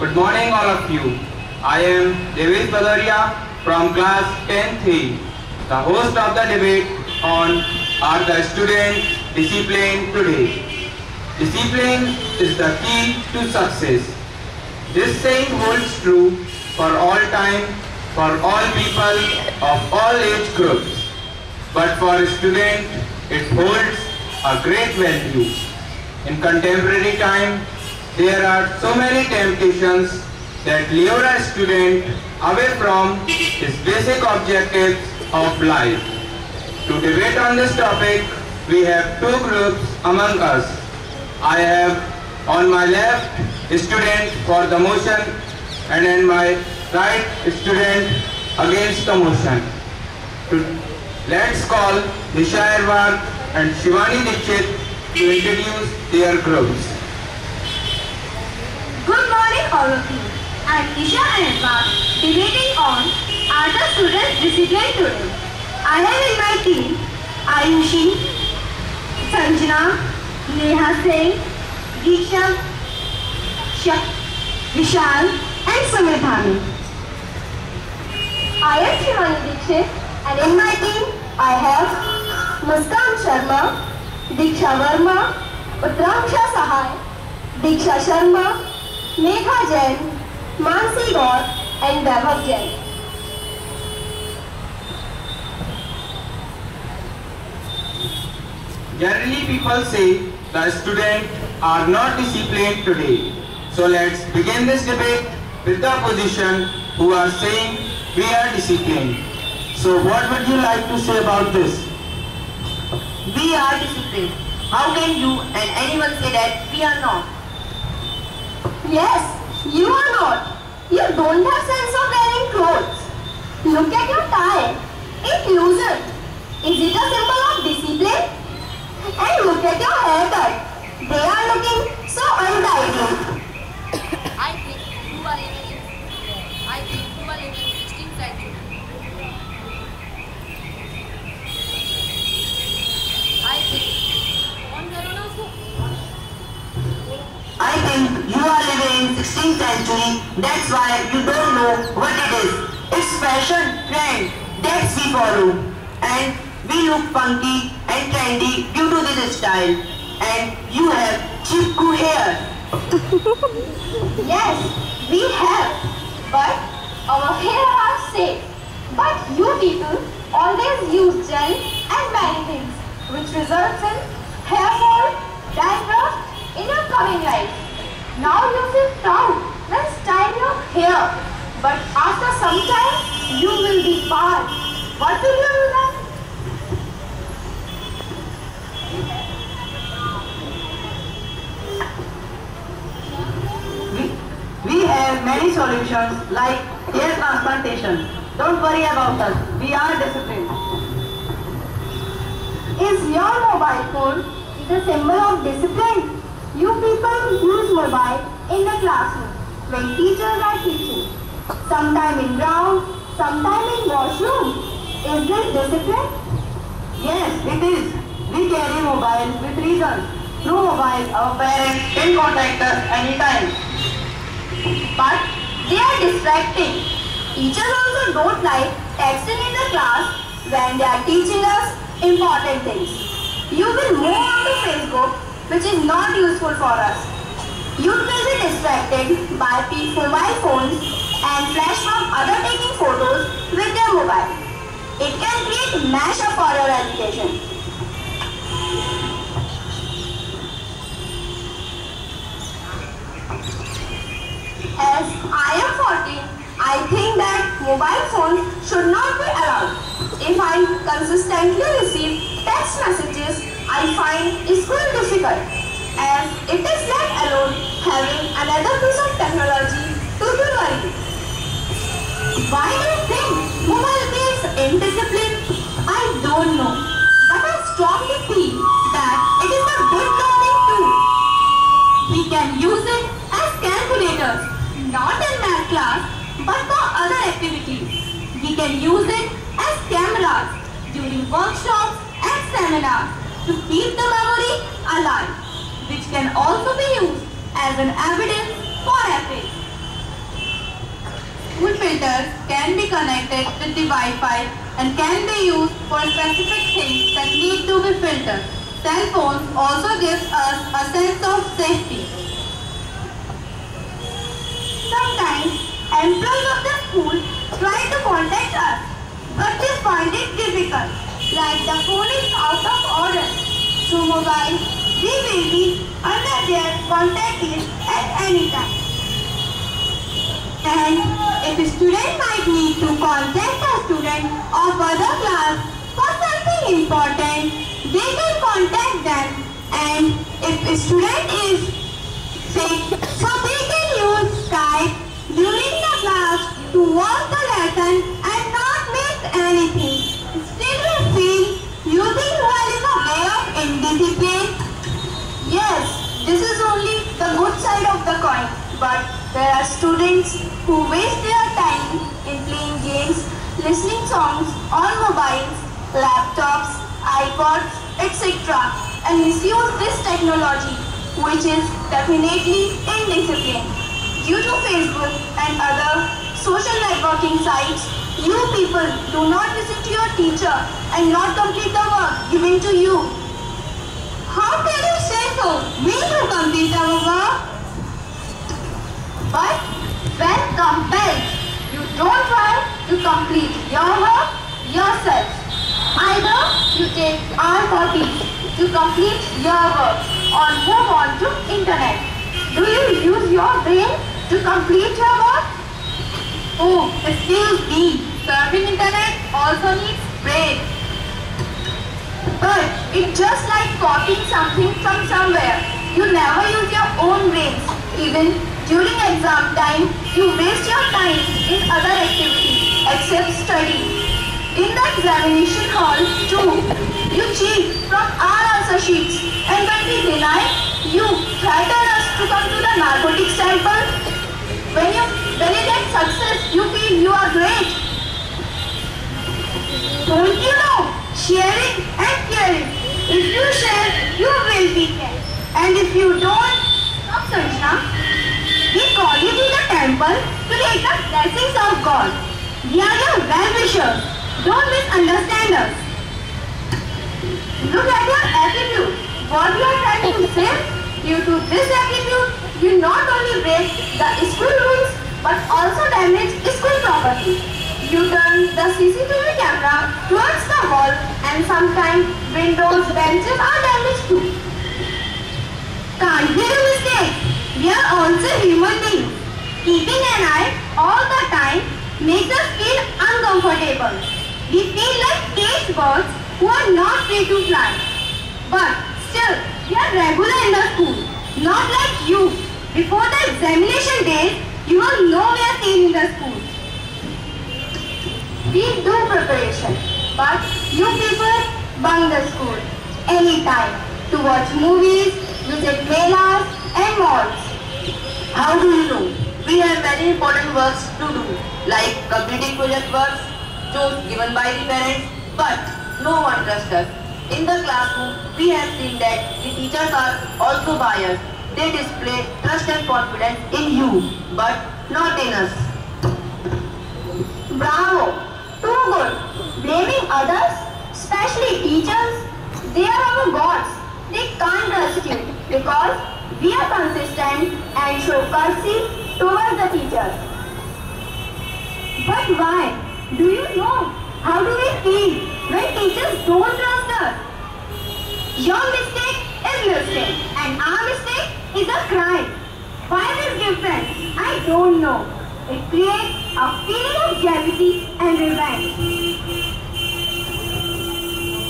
Good morning all of you. I am Devesh Badaria from class 10th the host of the debate on Are the student disciplined today? Discipline is the key to success. This saying holds true for all time, for all people of all age groups. But for a student, it holds a great value. In contemporary time, there are so many temptations that lure a student away from his basic objectives of life. To debate on this topic, we have two groups among us. I have on my left student for the motion and on my right student against the motion. To- Let's call Nisha and Shivani Dixit to introduce their groups. You. I'm Isha Anwar debating on Are the students disciplined today? I have in my team Ayushi, Sanjana, Neha Singh, Geesha, Shah, Vishal and Sumithani. I am Shivani Dixit and in my team I have Muskan Sharma, Diksha Verma, Uttrangsha Sahai, Diksha Sharma, Megha Jain, Mansi Gaur and Vaibhav Jain. Generally people say the students are not disciplined today. So let's begin this debate with the opposition who are saying we are disciplined. So what would you like to say about this? We are disciplined. How can you and anyone say that we are not? Yes, you are not. You don't have sense of wearing clothes. Look at your tie. It loosened. Is it a symbol of discipline? And look at your haircut. They are looking so untidy. Living 16th century. That's why you don't know what it is. It's fashion trend. That's we follow. And we look funky and trendy due to this style. And you have chipku hair. Yes, we have. But our hair are safe. But you people always use gel and many things, which results in hair fall, dandruff in your coming life. Now you feel proud when style your hair. But after some time, you will be bald. What will you do then? We, we have many solutions like hair transplantation. Don't worry about us. We are disciplined. Is your mobile phone the symbol of discipline? You people use mobile in the classroom when teachers are teaching. Sometime in ground, sometime in washroom. Is this discipline? Yes, it is. We carry mobile with reason. Through mobile, our parents can contact us anytime. But they are distracting. Teachers also don't like texting in the class when they are teaching us important things. You will move on to Facebook, which is not useful for us. Youth will be distracted by mobile phones and flash from other taking photos with their mobile. It can create mashup for your education. As I am 14, I think that mobile phones should not be allowed. If I consistently receive text messages, I find school difficult. As it is let alone having another piece of technology to be worried. Why do you think mobile is indiscipline? I don't know. But I strongly feel that it is a good learning tool. We can use it as calculators, not in math class, but for other activities. We can use it as cameras during workshops and seminars to keep the memory alive, which can also be used as an evidence for ethics. school filters can be connected with the Wi-Fi and can be used for specific things that need to be filtered. Cell phones also gives us a sense of safety. Sometimes employees of the school try to contact us, but they find it difficult. Like the phone is out of order. Through mobile, we will be under their contact list at any time. And if a student might need to contact a student of other class for something important, they can contact them. And if a student is sick, so they can use Skype during the class to watch the lesson and not miss anything. Still we feel using mobile is a way indiscipline. Yes, this is only the good side of the coin. But there are students who waste their time in playing games, listening songs on mobiles, laptops, iPods, etc. and misuse this technology which is definitely indiscipline. Due to Facebook and other social networking sites, you people do not listen to your teacher and not complete the work given to you. How can you say so? We do complete our work. But when compelled, you don't try to complete your work yourself. Either you take R40 to complete your work or move on to internet. Do you use your brain to complete your work? Oh, excuse me. Surfing internet also needs brain. But it's just like copying something from somewhere. You never use your own brains. Even during exam time, you waste your time in other activities except study. In the examination hall too, you cheat from our answer sheets and when we deny, you threaten us to come to the narcotics temple. When you, when you get success, you feel you are great. Don't you know? Sharing and caring. If you share, you will be cared. And if you don't, stop Sanjana. We call you to the temple to take the blessings of God. We are your well-wishers. Don't misunderstand us. Look at your attitude. What you are trying to say? Due to this attitude, you not only break the school rules, but also damage school property. You turn the CCTV camera towards the wall and sometimes windows, benches are damaged too. Can't. We are also human beings. Keeping an eye all the time makes us feel uncomfortable. We feel like caged birds who are not free to fly. But still, we are regular in the school. Not like you. Before the examination days, you are nowhere seen in the school. We do preparation, but you people bunk the school anytime to watch movies, visit melas and malls. How do you know? We have many important works to do, like completing project works, chores given by the parents, but no one trusts us. In the classroom, we have seen that the teachers are also biased. They display trust and confidence in you, but not in us. Bravo! Too good. Blaming others, especially teachers, they are our gods. They can't trust you because we are consistent and show courtesy towards the teachers. But why? Do you know? How do we feel when teachers don't trust us? Your mistake is mistake and our mistake is a crime. Why this difference? I don't know. It creates a feeling of jealousy and revenge.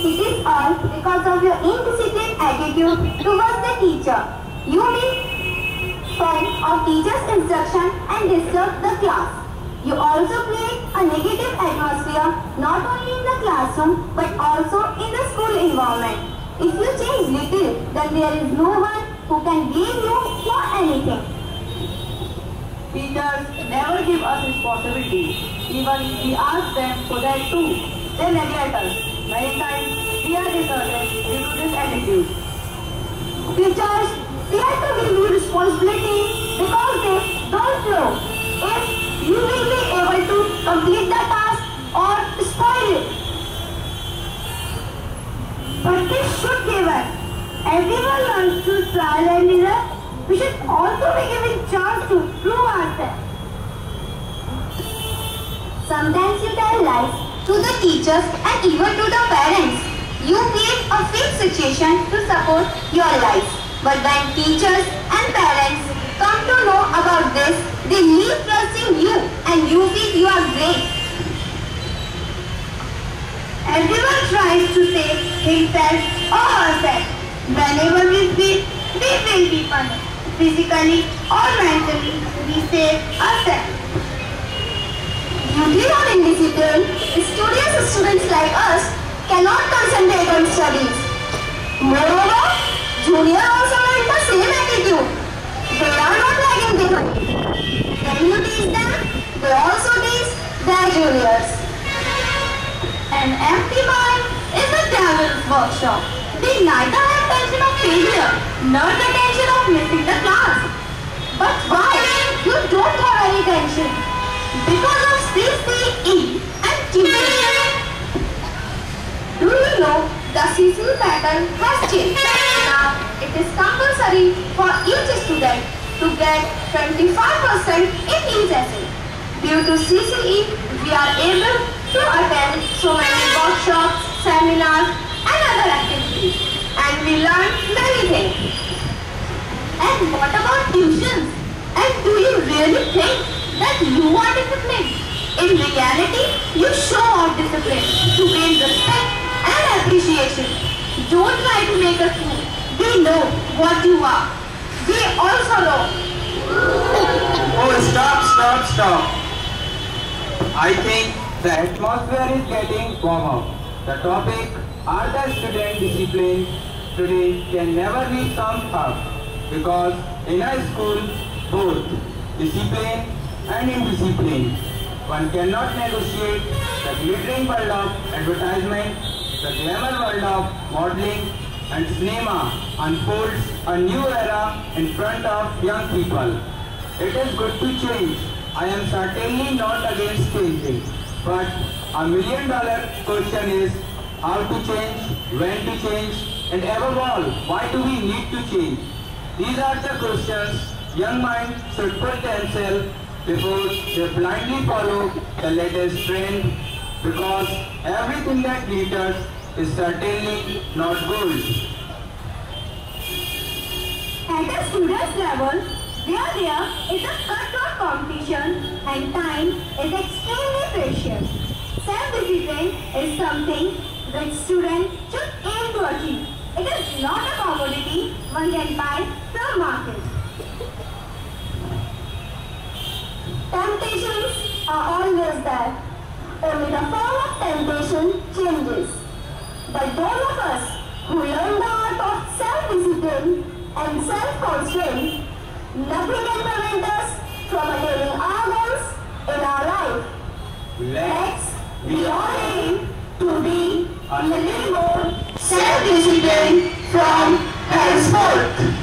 Is all because of your indisciplined attitude towards the teacher. You make fun of teacher's instruction and disturb the class. You also create a negative atmosphere not only in the classroom but also in the school environment. If you change little, then there is no one who can blame you for anything. Teachers never give us responsibility. Even if we ask them for that too. They neglect us. By the time we are deserted due to this attitude. Teachers, we have to give you responsibility because they don't know if you will be able to complete the task or spoil it. But this should give us. Everyone learns through trial and error. We should also be given chance to prove ourselves. Sometimes you tell lies to the teachers and even to the parents. You create a fake situation to support your life. But when teachers and parents come to know about this, they leave trusting you and you feel you are great. Everyone tries to save himself or herself. Whenever we feel we will be punished, physically or mentally, we save ourselves. Due to our indiscipline, students like us cannot concentrate on studies. Moreover, junior also have the same attitude. They are not lagging behind. When you teach them, they also teach their juniors. An empty mind is the devil's workshop. They neither have tension of failure nor the CCE pattern has changed? Now it is compulsory for each student to get 25% in each essay. Due to CCE, we are able to attend so many workshops, seminars and other activities and we learn many things. And what about tuitions? And do you really think that you are disciplined? In reality, you show off discipline to gain respect and appreciation. Don't try to make us fool. We know what you are. They also know. Oh, stop, stop, stop. I think the atmosphere is getting warmer. The topic, are the student discipline today can never be summed up because in a school, both discipline and indiscipline, one cannot negotiate the glittering world of advertisement, the glamour world of modeling and cinema unfolds a new era in front of young people. It is good to change. I am certainly not against changing. But a million dollar question is how to change, when to change, and above all, why do we need to change? These are the questions young minds should put themselves before they blindly follow the latest trend because everything that glitters is certainly not gold. At the students level, where there is a cutthroat competition and time is extremely precious. Self-discipline is something that students should aim to achieve. It is not a commodity one can buy from market. Temptations are always there. Only the of temptation changes. But those of us who learn the art of self-discipline and self-constraint, nothing can prevent us from attaining our goals in our life. Let's be all aim to be a little more self-disciplined from henceforth.